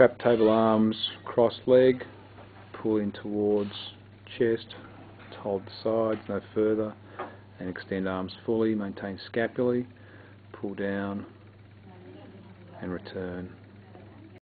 Trap table arms, cross leg, pull in towards chest, hold the sides no further, and extend arms fully, maintain scapulae, pull down and return.